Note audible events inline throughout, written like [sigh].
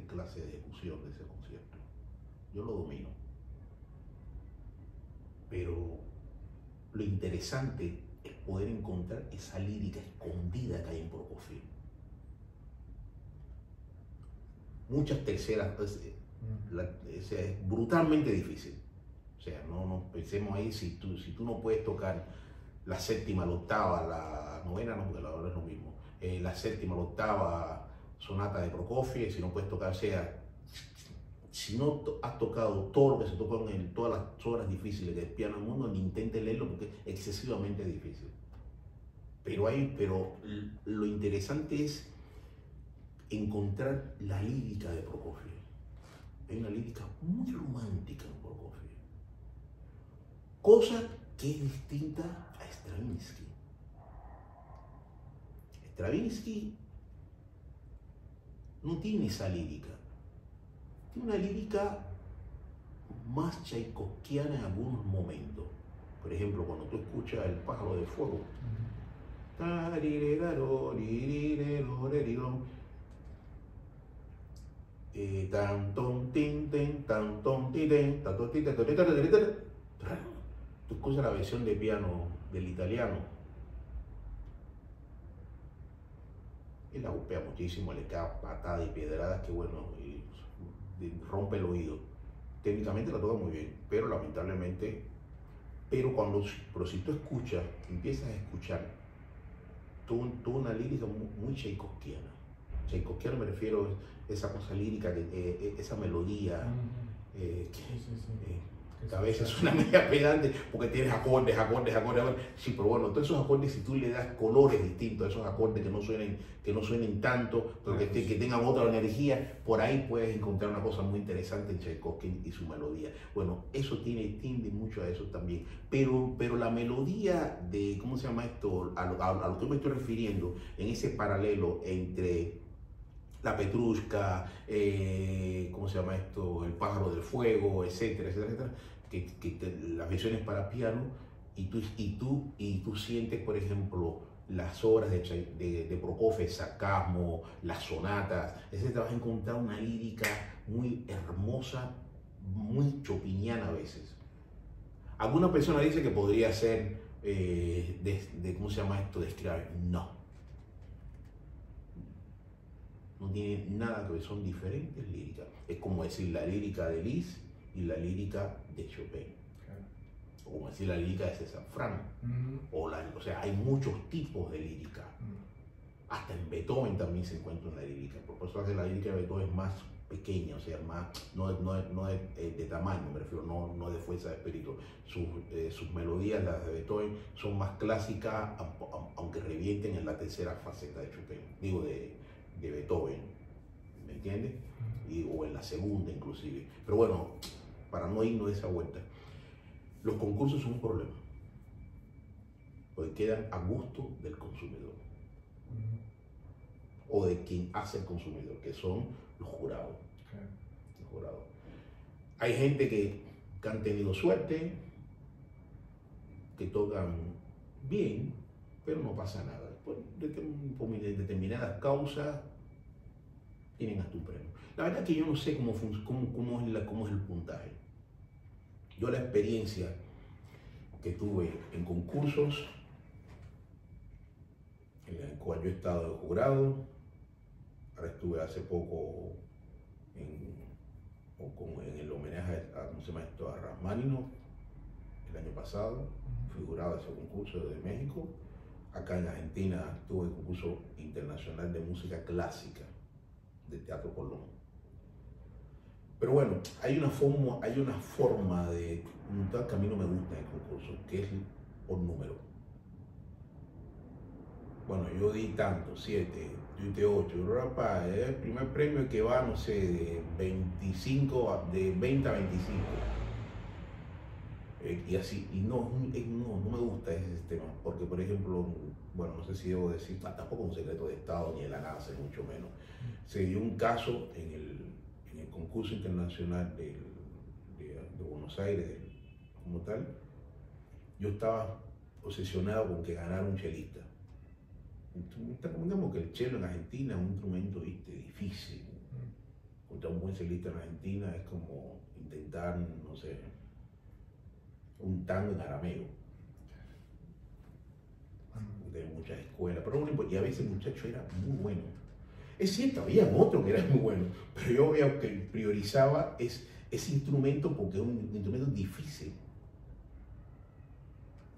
clase de ejecución de ese concierto. Yo lo domino. Pero lo interesante es poder encontrar esa lírica escondida que hay en Prokofiev. Muchas terceras, pues, eh, la- es brutalmente difícil. O sea, no nos pensemos ahí si tú, si tú no puedes tocar la séptima, la octava, la novena, no, porque la hora es lo mismo. eh, la séptima, la octava sonata de Prokofiev, si no puedes tocar, sea, si no has tocado todo lo que se tocó en todas las obras difíciles del piano del mundo, ni intentes leerlo porque es excesivamente difícil. Pero, hay, pero lo interesante es encontrar la lírica de Prokofiev. Hay una lírica muy romántica en Prokofiev. Cosa que es distinta a Stravinsky. Stravinsky no tiene esa lírica. Tiene una lírica más tchaikovskiana en algunos momentos. Por ejemplo, cuando tú escuchas El pájaro de fuego. Eh. Tú escuchas la versión de piano del italiano. La golpea muchísimo, le cae patadas y piedradas que bueno, y, y rompe el oído. Técnicamente la toca muy bien, pero lamentablemente, pero cuando, pero si tú escuchas, empiezas a escuchar, tú, tú una lírica muy, muy. Tchaikovskiana me refiero a esa cosa lírica, eh, eh, esa melodía, eh, que, eh, que a veces suena [laughs] media pedante porque tienes acordes, acordes, acordes, acordes. Sí, pero bueno, todos esos acordes, si tú le das colores distintos a esos acordes que no suenen, que no suenen tanto, pero que, te- que tengan otra energía, por ahí puedes encontrar una cosa muy interesante en Tchaikovsky y su melodía. Bueno, eso tiene, tiende mucho a eso también. Pero, pero la melodía de, ¿cómo se llama esto? A lo, a- a lo que me estoy refiriendo, en ese paralelo entre la Petrushka, eh, ¿cómo se llama esto? El pájaro del fuego, etcétera, etcétera, etcétera, que, que te- las versiones para piano y tú, y tú, y tú sientes, por ejemplo, las obras de, de, de Prokofiev, Sarcasmo, las sonatas, etcétera, vas a encontrar una lírica muy hermosa, muy chopiniana a veces. Alguna persona dice que podría ser eh, de, de- ¿cómo se llama esto? De Scriabin. No no tiene nada que ver, son diferentes líricas. Es como decir la lírica de Liszt y la lírica de Chopin, o como decir la lírica de César Frank. O, la, o sea, hay muchos tipos de lírica. Hasta en Beethoven también se encuentra una lírica. Por eso es que la lírica de Beethoven es más pequeña, o sea, más, no, es- no, no es eh, de tamaño, me refiero, no, no de fuerza de espíritu. Sus, eh, sus melodías, las de Beethoven, son más clásicas, au- au- aunque revienten en la tercera faceta de Chopin, digo, de, de Beethoven, ¿me entiendes? Y- o en la segunda inclusive. Pero bueno, para no irnos de esa vuelta, los concursos son un problema, porque quedan a gusto del consumidor o de quien hace el consumidor, que son los jurados. Los jurados. Hay gente que, que han tenido suerte, que tocan bien, pero no pasa nada. Por determinadas causas tienen hasta un premio. La verdad que yo no sé cómo, cómo, cómo es, la, cómo es el puntaje. Yo la experiencia que tuve en concursos, en el cual yo he estado de jurado, ahora estuve hace poco en, en el homenaje a, ¿cómo se llama esto? a Rasmanino el año pasado, fui jurado de ese concurso de México. Acá en Argentina tuve el concurso internacional de música clásica Teatro Colón. Pero bueno, hay una forma, hay una forma de que a mí no me gusta el concurso, que es por número. Bueno, yo di tanto, 7, yo di 8, rapaz, el primer premio que va, no sé, de 25, a- de 20 a 25. Eh, y así, y no, es un- es- no, no me gusta ese sistema, porque por ejemplo, bueno, no sé si debo decir, ah, tampoco un secreto de Estado ni de la NASA, mucho menos. Se dio un caso en el, en el concurso internacional del- de, de Buenos Aires, del- como tal, yo estaba obsesionado con que ganara un chelista. Digamos que el chelo en Argentina es un instrumento ¿viste? difícil, es celista en Argentina es como intentar, no sé, un tango en arameo. De muchas escuelas, pero bueno, y a veces el muchacho era muy bueno. Es cierto, había otro que era muy bueno, pero yo veo que priorizaba es, ese instrumento porque es un instrumento difícil.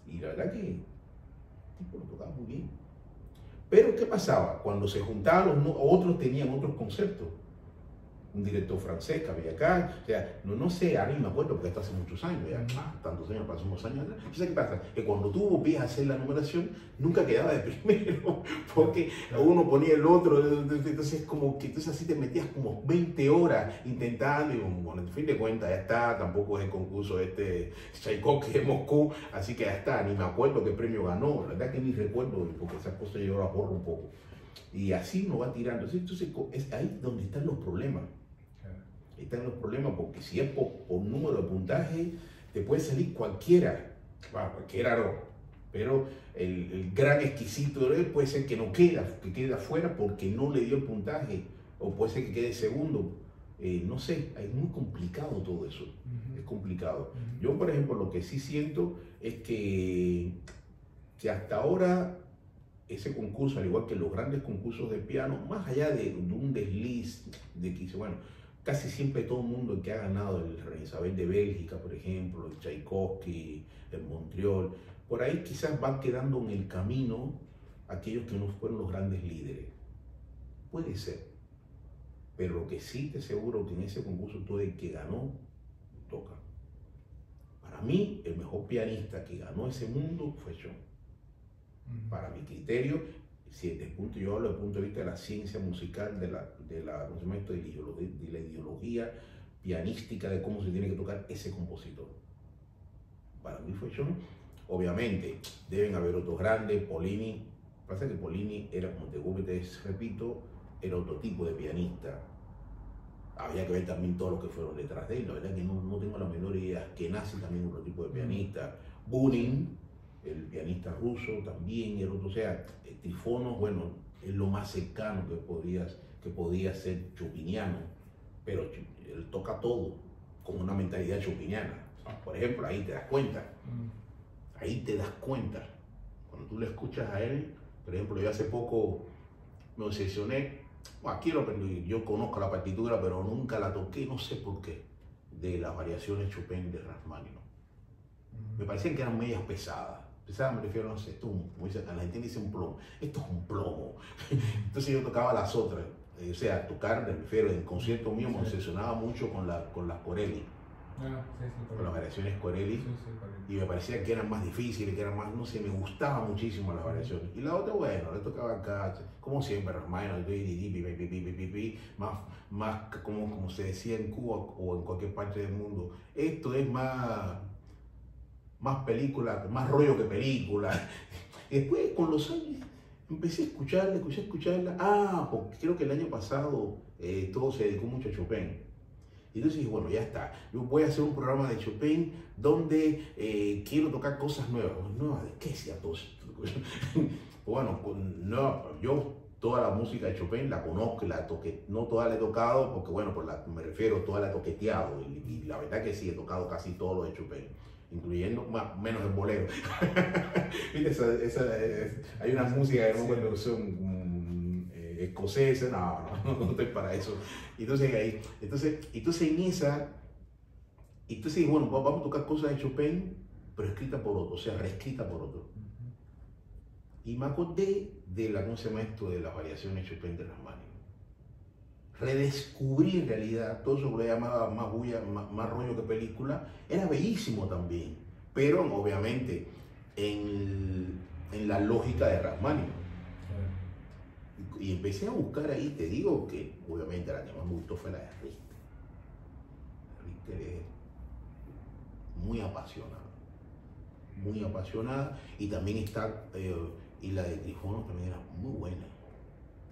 Y la verdad que el tipo lo tocaba muy bien. Pero ¿qué pasaba? Cuando se juntaban otros tenían otros conceptos un director francés que había acá, o sea, no, no sé, a mí me acuerdo porque esto hace muchos años, ya, tantos años, pasó unos años atrás. ¿Qué pasa? Que cuando tú volvías a hacer la numeración, nunca quedaba de [laughs] primero, porque uno ponía el otro, entonces como que entonces así te metías como 20 horas intentando, y bueno, en fin de cuentas ya está, tampoco es el concurso este Tchaikovsky de Moscú, así que ya está, ni me acuerdo qué premio ganó, la verdad que ni recuerdo, porque esas cosas yo las borro un poco. Y así uno va tirando. Entonces es ahí donde están los problemas están los problemas, porque si es por, número de puntaje, te puede salir cualquiera, cualquiera no, pero el, gran exquisito de él puede ser que no queda, que quede afuera porque no le dio el puntaje, o puede ser que quede segundo. Eh, no sé, es muy complicado todo eso, es complicado. Yo, por ejemplo, lo que sí siento es que, que hasta ahora ese concurso, al igual que los grandes concursos de piano, más allá de, de un desliz, de que dice, bueno, casi siempre todo el mundo que ha ganado el Rey Isabel de Bélgica, por ejemplo, el Tchaikovsky, el Montreal, por ahí quizás van quedando en el camino aquellos que no fueron los grandes líderes. Puede ser. Pero lo que sí te aseguro que en ese concurso todo el que ganó, toca. Para mí, el mejor pianista que ganó ese mundo fue yo. Para mi criterio, desde el punto, yo hablo desde el punto de vista de la ciencia musical, de la, de la, de la ideología pianística de cómo se tiene que tocar ese compositor. Para mí fue John. Obviamente, deben haber otros grandes, Polini. Pasa que Polini era, como te repito, era otro tipo de pianista. Había que ver también todos los que fueron detrás de él. La verdad que no, no tengo la menor idea. Que nace también otro tipo de pianista. Bunin, el pianista ruso también, el otro, o sea, el Trifono, bueno, es lo más cercano que, podías, que podía ser chupiniano, pero él toca todo con una mentalidad chupiniana. Por ejemplo, ahí te das cuenta, mm. ahí te das cuenta. Cuando tú le escuchas a él, por ejemplo, yo hace poco me obsesioné, bueno, aquí lo aprendí, yo conozco la partitura, pero nunca la toqué, no sé por qué, de las variaciones Chopin de Rachmaninoff. Mm. Me parecían que eran medias pesadas Pesada me refiero, no sé, esto es un, la gente dice un plomo, esto es un plomo. [laughs] Entonces yo tocaba las otras, eh, o sea, tocar, me refiero, en concierto mío me obsesionaba mucho con, la, con las Corelli. Ah, sí, sí, con las variaciones Corelli. y me parecía que eran más difíciles, que eran más, no sé, me gustaban muchísimo las variaciones. Y la otra, bueno, le tocaba acá, como siempre, más, más como, como se decía en Cuba o en cualquier parte del mundo. Esto es más más película, más rollo que película. [laughs] Y después, con los años, empecé a escucharla, escuché a escucharla. Ah, porque creo que el año pasado eh, todo se dedicó mucho a Chopin. Y entonces dije, bueno, ya está. Yo voy a hacer un programa de Chopin donde eh, quiero tocar cosas nuevas. ¿Nuevas de qué sea todo [laughs] bueno, no, yo toda la música de Chopin la conozco la toqué. No toda la he tocado porque, bueno, por la, me refiero, toda la he toqueteado. Y, y, la verdad que sí, he tocado casi todo lo de Chopin incluyendo más, menos el bolero. [laughs] hay una música que no son eh, escocesa, no, no, [laughs] no, estoy para eso. Entonces, ahí, entonces, entonces en esa, entonces bueno, vamos a tocar cosas de Chopin, pero escritas por otro, o sea, reescritas por otro. Y me acordé de la, ¿cómo se llama esto? De las variaciones de Chopin de las manos redescubrir en realidad. Todo eso que le llamaba más, bulla, más, rollo que película, era bellísimo también, pero obviamente en, en la lógica de Rachmaninoff. Y, empecé a buscar ahí, te digo que obviamente la que más me gustó fue la de Richter. Richter es muy apasionada, muy apasionada, y también está, eh, y la de Trifono también era muy buena,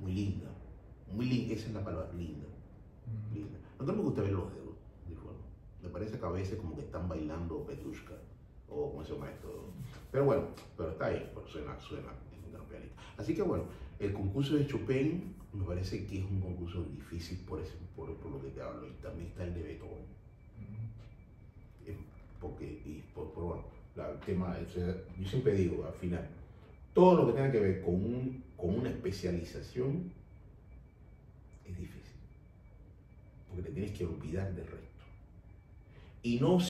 muy linda muy linda, esa es la palabra, linda. linda. No me gusta ver los dedos, me parece que a veces como que están bailando Petrushka, o como se llama esto. Pero bueno, pero está ahí, pero suena, suena, es un gran pianista. Así que bueno, El concurso de Chopin me parece que es un concurso difícil por, eso, por, lo que te hablo. Y también está el de Beethoven. Eh, porque, y por, bueno, el tema, yo siempre digo, al final, todo lo que tenga que ver con, un, con una especialización es difícil. Porque te tienes que olvidar del resto. Y no